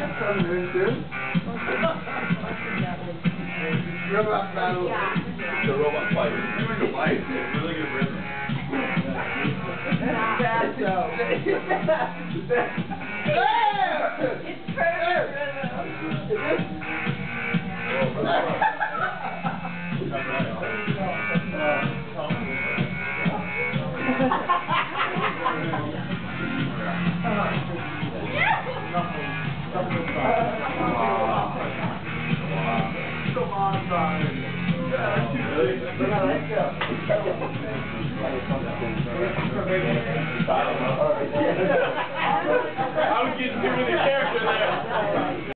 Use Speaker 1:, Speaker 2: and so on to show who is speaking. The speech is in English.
Speaker 1: Coming in soon. Robot battle.
Speaker 2: The robot fight. It's doing a fight. It's really good rhythm.
Speaker 1: Bad though.
Speaker 3: It's perfect
Speaker 1: on, Simon.
Speaker 2: I was getting